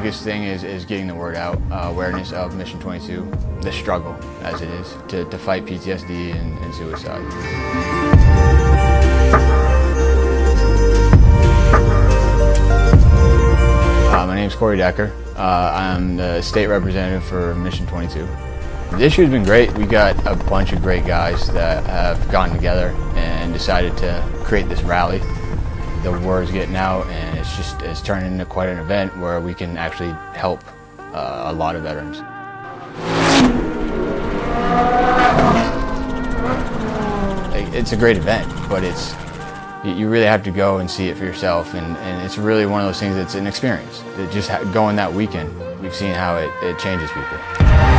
biggest thing is, is getting the word out, uh, awareness of Mission 22, the struggle as it is to, to fight PTSD and, and suicide. Uh, my name is Corey Decker. Uh, I'm the state representative for Mission 22. This year's been great. We got a bunch of great guys that have gotten together and decided to create this rally. The word's getting out and it's just it's turning into quite an event where we can actually help uh, a lot of veterans. It's a great event, but it's you- really have to go and see it for yourself, and, and it's really one of those things that's an experience. That just going that weekend, we've seen how it, it changes people.